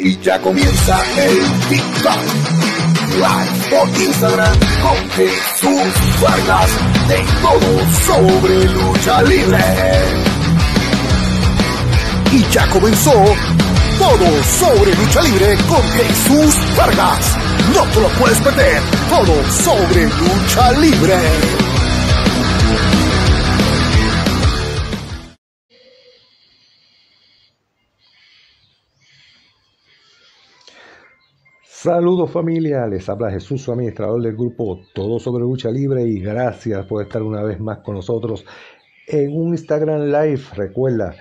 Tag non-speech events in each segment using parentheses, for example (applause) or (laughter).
Y ya comienza el TikTok Live por Instagram con Jesús Vargas de todo sobre lucha libre. Y ya comenzó todo sobre lucha libre con Jesús Vargas. No te lo puedes perder. Todo sobre lucha libre. Saludos familia, les habla Jesús, su administrador del grupo Todo sobre Lucha Libre y gracias por estar una vez más con nosotros en un Instagram Live. Recuerda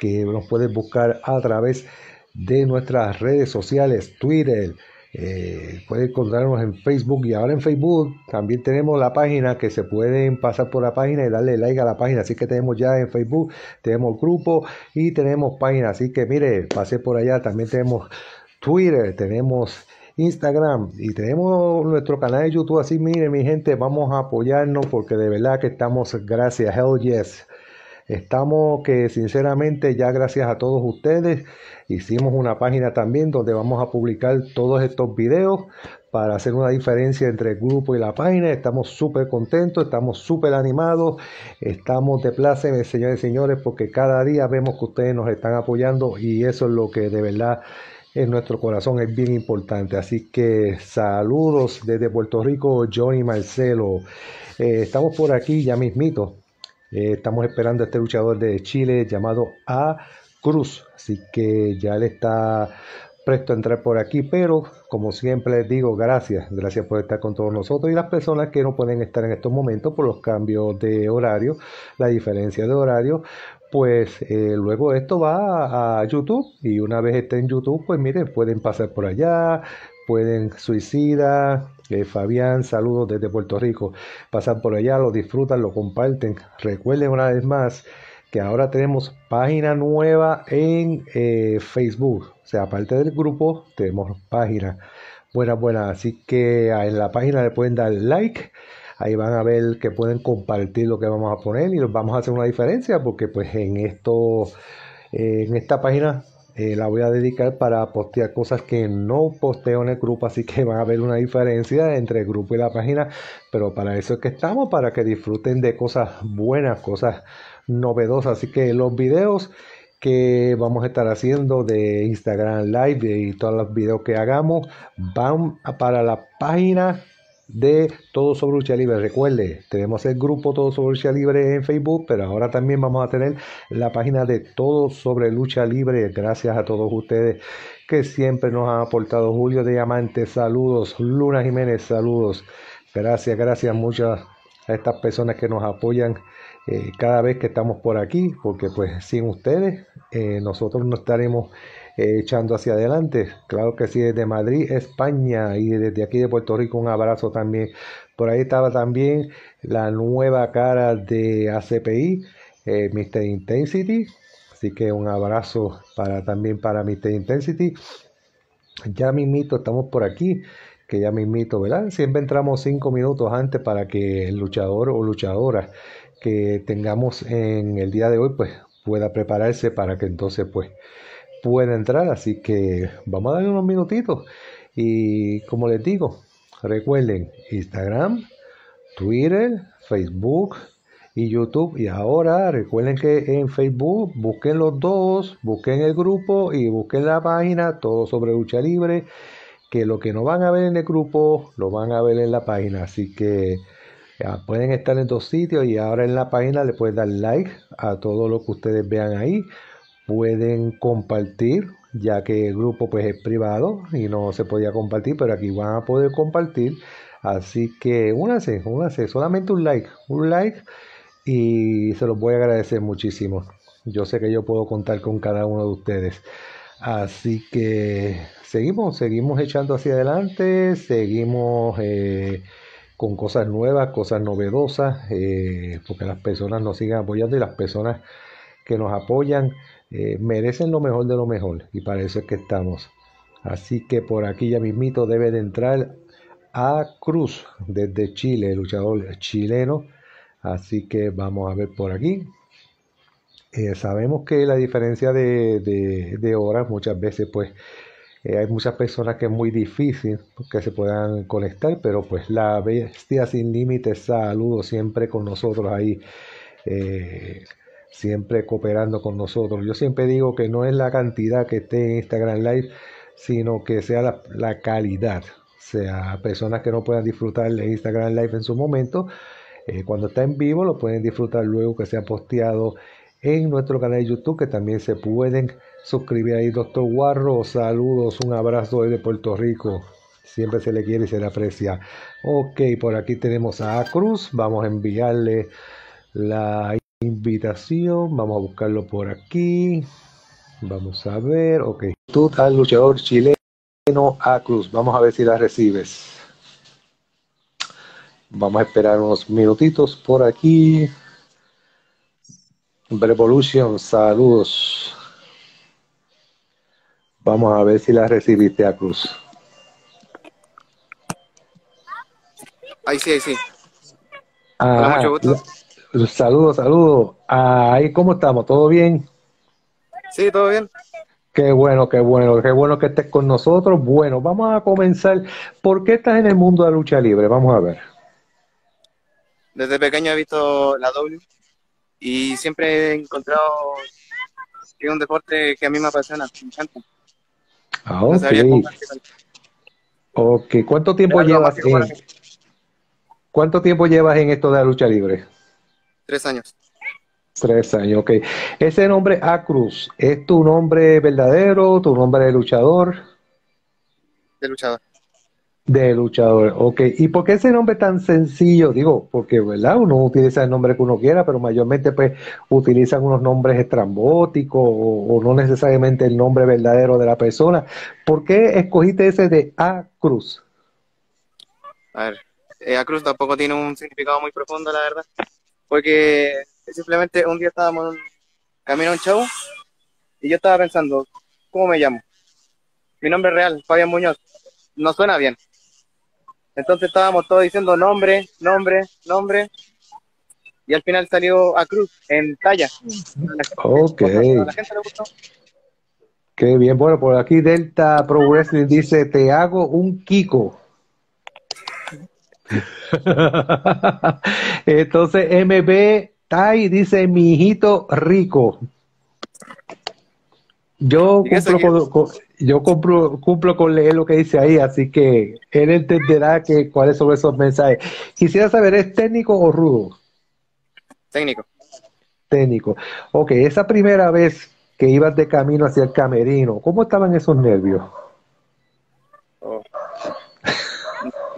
que nos puedes buscar a través de nuestras redes sociales, Twitter, eh, puedes encontrarnos en Facebook y ahora en Facebook también tenemos la página que se pueden pasar por la página y darle like a la página. Así que tenemos ya en Facebook, tenemos grupo y tenemos página. Así que mire, pase por allá. También tenemos Twitter, tenemos Instagram y tenemos nuestro canal de YouTube. Así, mire, mi gente, vamos a apoyarnos porque de verdad que estamos, gracias, hell yes. Estamos que sinceramente ya gracias a todos ustedes hicimos una página también donde vamos a publicar todos estos videos para hacer una diferencia entre el grupo y la página. Estamos súper contentos, estamos súper animados, estamos de placer, señores y señores, porque cada día vemos que ustedes nos están apoyando y eso es lo que de verdad en nuestro corazón es bien importante. Así que saludos desde Puerto Rico, Johnny Marcelo. Eh, estamos por aquí ya mismito. Eh, estamos esperando a este luchador de Chile llamado A Cruz. Así que ya él está presto a entrar por aquí, pero como siempre les digo, gracias, gracias por estar con todos nosotros y las personas que no pueden estar en estos momentos por los cambios de horario, la diferencia de horario, pues eh, luego esto va a YouTube y una vez esté en YouTube, pues miren, pueden pasar por allá, pueden suicida, eh, Fabián, saludos desde Puerto Rico, pasan por allá, lo disfrutan, lo comparten. Recuerden una vez más que ahora tenemos página nueva en eh, Facebook, o sea, aparte del grupo, tenemos página. Buena, buena, así que en la página le pueden dar like Ahí van a ver que pueden compartir lo que vamos a poner y vamos a hacer una diferencia porque pues en esto, eh, en esta página eh, la voy a dedicar para postear cosas que no posteo en el grupo, así que van a ver una diferencia entre el grupo y la página, pero para eso es que estamos, para que disfruten de cosas buenas, cosas novedosas, así que los videos que vamos a estar haciendo de Instagram Live y todos los videos que hagamos van para la página de Todo sobre Lucha Libre. Recuerde, tenemos el grupo Todo sobre Lucha Libre en Facebook, pero ahora también vamos a tener la página de Todo sobre Lucha Libre. Gracias a todos ustedes que siempre nos han aportado. Julio Diamante, saludos. Luna Jiménez, saludos. Gracias, gracias muchas a estas personas que nos apoyan eh, cada vez que estamos por aquí, porque pues sin ustedes eh, nosotros no estaremos echando hacia adelante. Claro que sí, desde Madrid, España y desde aquí de Puerto Rico un abrazo también. Por ahí estaba también la nueva cara de ACPI, eh, Mr. Intensity. Así que un abrazo para también para Mr. Intensity. Ya mismito estamos por aquí, que ya mismito, ¿verdad? Siempre entramos cinco minutos antes para que el luchador o luchadora que tengamos en el día de hoy, pues pueda prepararse para que entonces pues puede entrar. Así que vamos a darle unos minutitos. Y como les digo, recuerden Instagram, Twitter, Facebook y YouTube. Y ahora recuerden que en Facebook busquen los dos, busquen el grupo y busquen la página, todo sobre lucha libre. Que lo que no van a ver en el grupo, lo van a ver en la página. Así que ya, pueden estar en dos sitios y ahora en la página le pueden dar like a todo lo que ustedes vean ahí pueden compartir ya que el grupo pues es privado y no se podía compartir pero aquí van a poder compartir. Así que únanse, únanse, solamente un like un like y se los voy a agradecer muchísimo. Yo sé que yo puedo contar con cada uno de ustedes. Así que seguimos seguimos echando hacia adelante seguimos eh, con cosas nuevas cosas novedosas eh, porque las personas nos siguen apoyando y las personas que nos apoyan eh, merecen lo mejor de lo mejor y para eso es que estamos. Así que por aquí ya mismito debe de entrar a Cruz desde Chile, luchador chileno. Así que vamos a ver por aquí. Eh, sabemos que la diferencia de, de, horas muchas veces pues Eh, hay muchas personas que es muy difícil que se puedan conectar, pero pues la bestia sin límites, saludo siempre con nosotros ahí, siempre cooperando con nosotros. Yo siempre digo que no es la cantidad que esté en Instagram Live, sino que sea la, la calidad. O sea, personas que no puedan disfrutar de Instagram Live en su momento, eh, cuando está en vivo lo pueden disfrutar luego que sea posteado en nuestro canal de YouTube, que también se pueden suscribir ahí, doctor Guarro. Saludos, un abrazo desde Puerto Rico. Siempre se le quiere y se le aprecia. Ok, por aquí tenemos a Cruz. Vamos a enviarle la invitación. Vamos a buscarlo por aquí. Vamos a ver. Ok, tú al luchador chileno a Cruz. Vamos a ver si la recibes. Vamos a esperar unos minutitos por aquí. Revolution, saludos. Vamos a ver si la recibiste a Cruz. Ahí sí, ahí sí. Ah, mucho gusto. Saludos, saludos. Ahí, ¿cómo estamos? ¿Todo bien? Sí, todo bien. Qué bueno, qué bueno, qué bueno que estés con nosotros. Bueno, vamos a comenzar. ¿Por qué estás en el mundo de la lucha libre? Vamos a ver. Desde pequeño he visto la W y siempre he encontrado que es un deporte que a mí me apasiona, me encanta. Ah, ok. Ok, ¿cuánto tiempo llevas en, ¿cuánto tiempo llevas en esto de la lucha libre? Tres años. Tres años, ok. Ese nombre Acruz, ¿es tu nombre verdadero, tu nombre de luchador? De luchador. De luchador, ok. ¿Y por qué ese nombre tan sencillo? Digo, porque, ¿verdad? Uno utiliza el nombre que uno quiera, pero mayormente pues utilizan unos nombres estrambóticos o, no necesariamente el nombre verdadero de la persona. ¿Por qué escogiste ese de A Cruz? A ver, eh, A Cruz tampoco tiene un significado muy profundo, la verdad. Porque simplemente un día estábamos camino a un show y yo estaba pensando, ¿cómo me llamo? Mi nombre real, Fabián Muñoz. No suena bien. Entonces estábamos todos diciendo nombre, nombre, nombre. Y al final salió a Cruz en talla. ok. Qué bien. Bueno, por aquí Delta Pro Wrestling dice, te hago un Kiko. (laughs) Entonces MB Tai dice, mi hijito rico. Yo cumplo con, yo cumplo, con leer lo que dice ahí, así que él entenderá que cuáles son esos mensajes. Quisiera saber, ¿es técnico o rudo? Técnico. Técnico. Ok, esa primera vez que ibas de camino hacia el camerino, ¿cómo estaban esos nervios?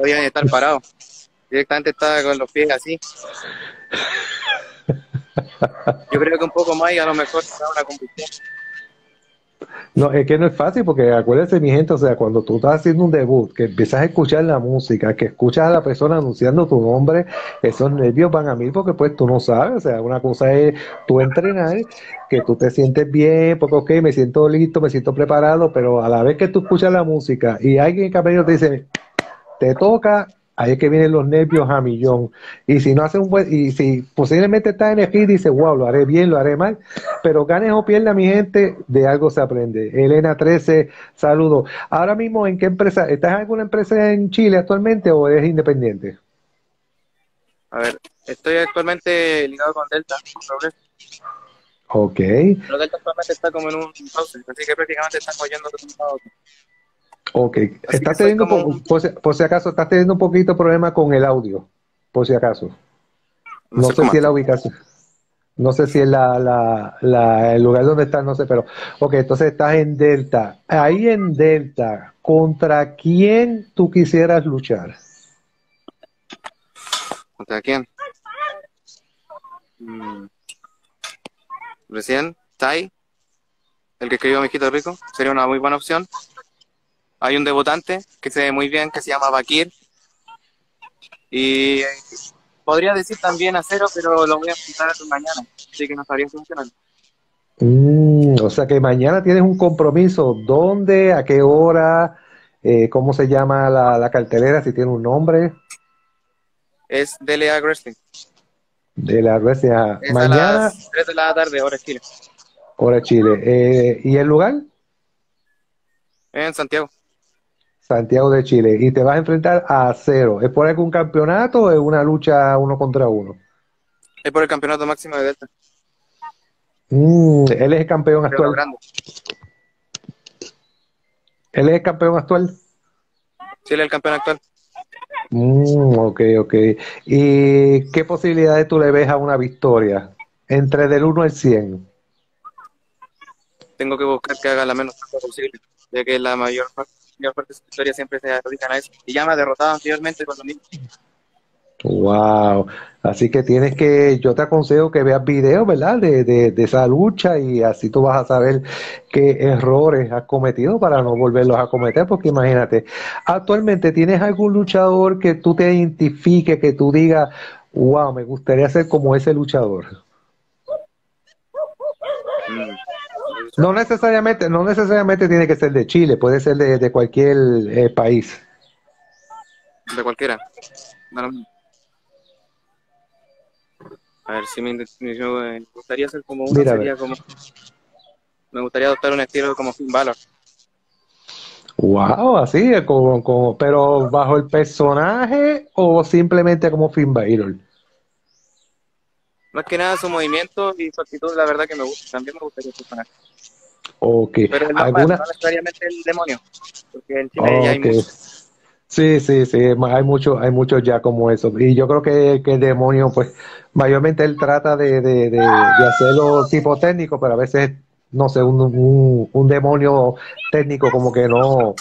No podían estar parados. Directamente estaba con los pies así. Yo creo que un poco más y a lo mejor será una combustión. No, es que no es fácil porque acuérdense mi gente, o sea, cuando tú estás haciendo un debut, que empiezas a escuchar la música, que escuchas a la persona anunciando tu nombre, esos nervios van a mí porque pues tú no sabes, o sea, una cosa es tú entrenar, que tú te sientes bien, porque ok, me siento listo, me siento preparado, pero a la vez que tú escuchas la música y alguien en el te dice, te toca, ahí es que vienen los nervios a millón. Y si no hace un buen, y si posiblemente está en el y dice, wow, lo haré bien, lo haré mal, pero ganes o pierda mi gente, de algo se aprende. Elena 13, saludo. Ahora mismo, ¿en qué empresa? ¿Estás en alguna empresa en Chile actualmente o eres independiente? A ver, estoy actualmente ligado con Delta, Progress. Ok. Pero Delta actualmente está como en un así que prácticamente están cogiendo resultados. Ok, estás teniendo, por, si, acaso, estás teniendo un poquito problema con el audio, por si acaso. No, sé, si es la ubicación. No sé si es la, la, la, el lugar donde estás, no sé, pero. Ok, entonces estás en Delta. Ahí en Delta, ¿contra quién tú quisieras luchar? ¿Contra quién? Mm. Recién, Tai, el que escribió Mijito Rico, sería una muy buena opción. Hay un debutante que se ve muy bien, que se llama Bakir. Y podría decir también acero, pero lo voy a explicar mañana, así que no estaría funcionando. Mm, o sea que mañana tienes un compromiso. ¿Dónde? ¿A qué hora? Eh, ¿Cómo se llama la, cartelera? Si tiene un nombre. Es DLA Wrestling. DLA Wrestling. mañana. A las 3 de la tarde, hora Chile. Hora Chile. Eh, ¿Y el lugar? En Santiago. Santiago de Chile. Y te vas a enfrentar a cero. ¿Es por algún campeonato o es una lucha uno contra uno? Es por el campeonato máximo de Delta. Mm, él es el campeón Pero actual. grande. Él es el campeón actual. Sí, él es el campeón actual. Mm, ok, ok. ¿Y qué posibilidades tú le ves a una victoria? Entre del 1 al 100. Tengo que buscar que haga la menos posible, ya que la mayor parte, mayor parte de su historia siempre se dedican a eso. Y ya me ha derrotado anteriormente con lo mismo. Wow. Así que tienes que, yo te aconsejo que veas videos, ¿verdad? De, de, de esa lucha y así tú vas a saber qué errores has cometido para no volverlos a cometer, porque imagínate, actualmente tienes algún luchador que tú te identifique, que tú digas, wow, me gustaría ser como ese luchador. Mm. No necesariamente, no necesariamente tiene que ser de Chile, puede ser de, de cualquier eh, país. De cualquiera. A ver, si me, gustaría ser como uno, Mira, sería como... Me gustaría adoptar un estilo como Finn Balor. Wow, así, eh, como, como, pero bajo el personaje o simplemente como Finn Balor. Más que nada su movimiento y su actitud, la verdad que me gusta. También me gustaría su personaje. Pero el normal, ¿alguna? no necesariamente el demonio. Porque en Chile ya hay muchos. Sí, sí, sí, hay muchos, hay muchos ya como eso. Y yo creo que, que el demonio, pues, mayormente él trata de, de, de, de hacerlo tipo técnico, pero a veces, no sé, un, un, un demonio técnico como que no,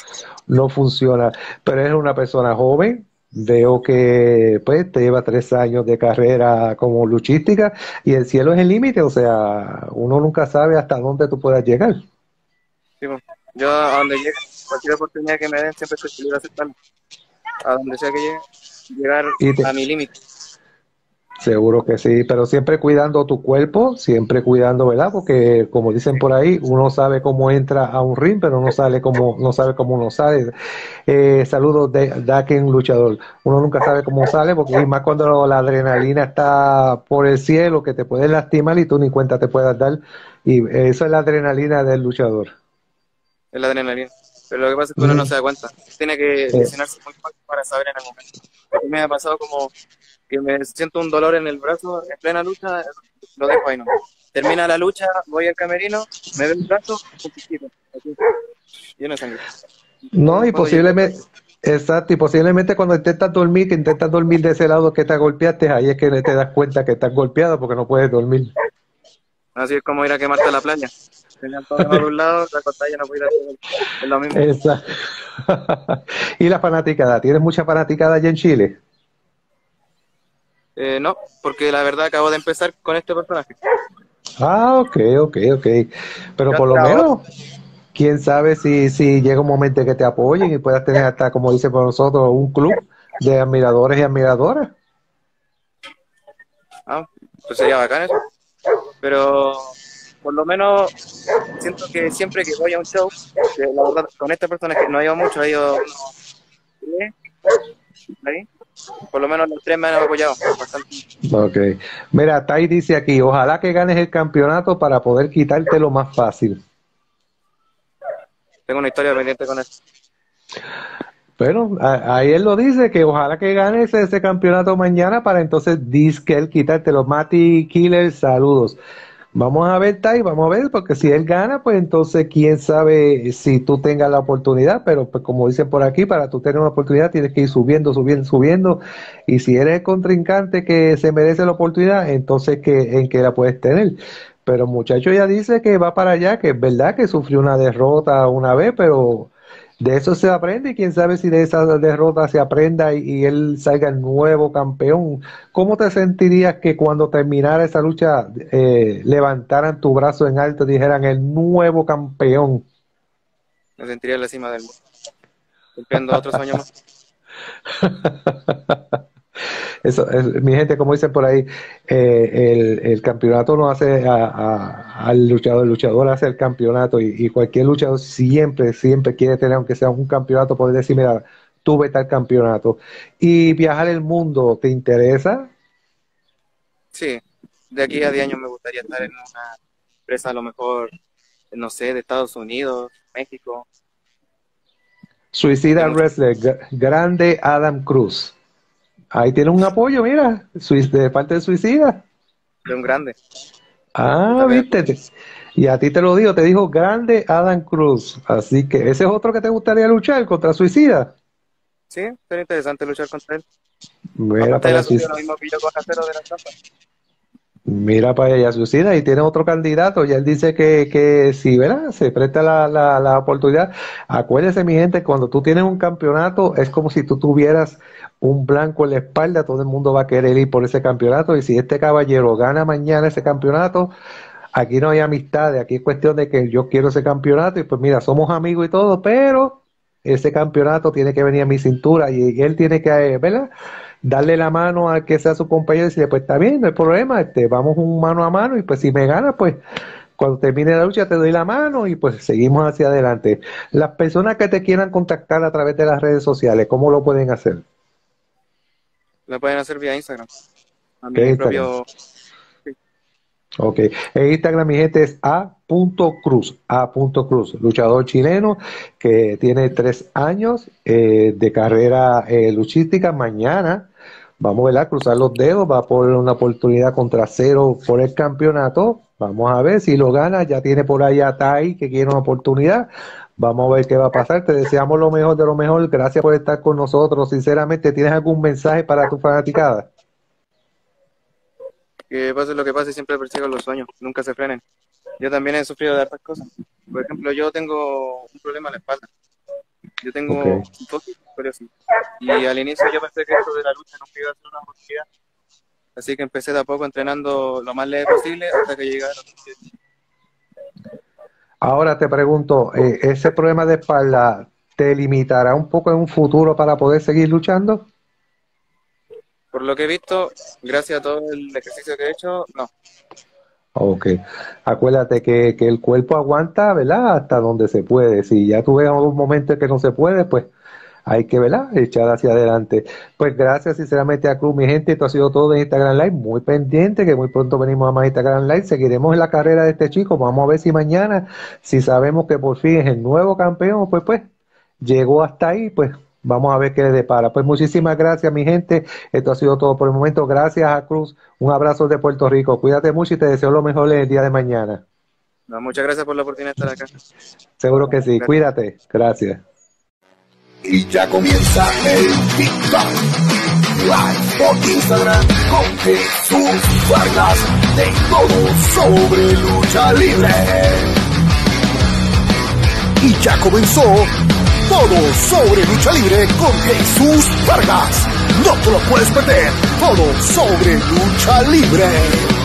no funciona. Pero es una persona joven. Veo que, pues, te lleva tres años de carrera como luchística y el cielo es el límite, o sea, uno nunca sabe hasta dónde tú puedas llegar. Sí, pues. Yo a donde llegue, cualquier oportunidad que me den, siempre estoy libre de aceptarla. A donde sea que llegue, llegar te- a mi límite. Seguro que sí, pero siempre cuidando tu cuerpo, siempre cuidando, ¿verdad? Porque como dicen por ahí, uno sabe cómo entra a un ring, pero no sale cómo, no sabe cómo uno sale. Eh, saludos de Daken Luchador. Uno nunca sabe cómo sale, porque y más cuando la adrenalina está por el cielo, que te puedes lastimar y tú ni cuenta te puedas dar. Y eso es la adrenalina del luchador. La adrenalina. Pero lo que pasa es que uno no Mm. se da cuenta. Tiene que lesionarse muy fuerte para saber en el momento. A mí me ha pasado como que me siento un dolor en el brazo en plena lucha, lo dejo ahí no. Termina la lucha, voy al camerino, me veo el brazo, un piquito, aquí, lleno de sangre. No, y posiblemente, exacto, y posiblemente cuando intentas dormir, que intentas dormir de ese lado que te golpeaste, ahí es que te das cuenta que estás golpeado porque no puedes dormir. Así es como ir a quemarte a la playa. Tenían todo por un lado, la pantalla no puede ir a todo. Es lo mismo. Exacto. (laughs) y la fanaticada, ¿tienes mucha fanaticada allá en Chile? Eh, no, porque la verdad acabo de empezar con este personaje. Ah, ok, ok, ok. Pero Yo por lo trabajo. menos, quién sabe si, si llega un momento que te apoyen y puedas tener hasta, como dice por nosotros, un club de admiradores y admiradoras. Ah, pues sería bacán eso. Pero por lo menos siento que siempre que voy a un show, que la verdad con esta persona que no ha ido mucho, ha ido ahí, por lo menos los tres me han apoyado bastante. Ok. Mira, Tai dice aquí, ojalá que ganes el campeonato para poder quitártelo más fácil. Tengo una historia pendiente con eso. Bueno, ahí él lo dice, que ojalá que ganes ese campeonato mañana para entonces disque él quitártelo. Mati Killer, saludos. Vamos a ver, Tai, vamos a ver, porque si él gana, pues entonces quién sabe si tú tengas la oportunidad, pero pues como dicen por aquí, para tú tener una oportunidad tienes que ir subiendo, subiendo, subiendo, y si eres el contrincante que se merece la oportunidad, entonces que en qué la puedes tener. Pero muchacho ya dice que va para allá, que es verdad que sufrió una derrota una vez, pero de eso se aprende y quién sabe si de esa derrota se aprenda y, y él salga el nuevo campeón. ¿Cómo te sentirías que cuando terminara esa lucha eh, levantaran tu brazo en alto y dijeran el nuevo campeón? Me sentiría en la cima del mundo. Cumpliendo otro sueño más. (laughs) Eso, es- mi gente, como dicen por ahí, eh, el, el campeonato no hace a- a- al luchador, el luchador hace el campeonato y, y cualquier luchador siempre, siempre quiere tener, aunque sea un campeonato, poder decir, mira, tuve tal campeonato. Y viajar el mundo, ¿te interesa? Sí, de aquí a 10 años me gustaría estar en una empresa a lo mejor, no sé, de Estados Unidos, México, Suicida Wrestler, grande Adam Cruz. Ahí tiene un apoyo, mira, de parte de Suicida. De un grande. Ah, viste. Y a ti te lo digo, te dijo grande Adam Cruz. Así que ese es otro que te gustaría luchar contra Suicida. Sí, sería interesante luchar contra él. Mira para Mira para ella, Suicida, y tiene otro candidato. Y él dice que, que si ¿verdad? se presta la, la, la oportunidad. Acuérdese, mi gente, cuando tú tienes un campeonato, es como si tú tuvieras un blanco en la espalda. Todo el mundo va a querer ir por ese campeonato. Y si este caballero gana mañana ese campeonato, aquí no hay amistad. Aquí es cuestión de que yo quiero ese campeonato. Y pues mira, somos amigos y todo, pero ese campeonato tiene que venir a mi cintura y él tiene que, ¿verdad? Darle la mano al que sea su compañero y decirle, pues está bien, no hay problema, este, vamos un mano a mano y pues si me gana, pues cuando termine la lucha te doy la mano y pues seguimos hacia adelante. Las personas que te quieran contactar a través de las redes sociales, ¿cómo lo pueden hacer? Lo pueden hacer vía Instagram. A mi propio Ok, en Instagram mi gente es a.cruz, a.cruz, luchador chileno que tiene tres años eh, de carrera eh, luchística. Mañana vamos a cruzar los dedos, va por una oportunidad contra cero por el campeonato. Vamos a ver si lo gana, ya tiene por ahí a Tai que quiere una oportunidad. Vamos a ver qué va a pasar. Te deseamos lo mejor de lo mejor. Gracias por estar con nosotros. Sinceramente, ¿tienes algún mensaje para tu fanaticada? que pase lo que pase, siempre persigan los sueños, nunca se frenen. Yo también he sufrido de hartas cosas. Por ejemplo, yo tengo un problema en la espalda. Yo tengo un poquito Y al inicio yo pensé que esto de la lucha no iba a ser una oportunidad. Así que empecé de a poco entrenando lo más leve posible hasta que llegara Ahora te pregunto, eh, ¿ese problema de espalda te limitará un poco en un futuro para poder seguir luchando? Por lo que he visto, gracias a todo el ejercicio que he hecho, no. Ok. Acuérdate que, que el cuerpo aguanta, ¿verdad? Hasta donde se puede. Si ya tuve un momento que no se puede, pues hay que, ¿verdad? Echar hacia adelante. Pues gracias sinceramente a Cruz, mi gente. Esto ha sido todo de Instagram Live. Muy pendiente, que muy pronto venimos a más Instagram Live. Seguiremos en la carrera de este chico. Vamos a ver si mañana, si sabemos que por fin es el nuevo campeón, pues, pues, llegó hasta ahí, pues Vamos a ver qué le depara. Pues muchísimas gracias, mi gente. Esto ha sido todo por el momento. Gracias a Cruz. Un abrazo de Puerto Rico. Cuídate mucho y te deseo lo mejor en el día de mañana. muchas gracias por la oportunidad de estar acá. Seguro que sí. Cuídate. Gracias. Y ya comienza el TikTok Live por Instagram con Jesús Vargas de todo sobre lucha libre. Y ya comenzó todo sobre lucha libre con Jesús Vargas. No te lo puedes perder. Todo sobre lucha libre.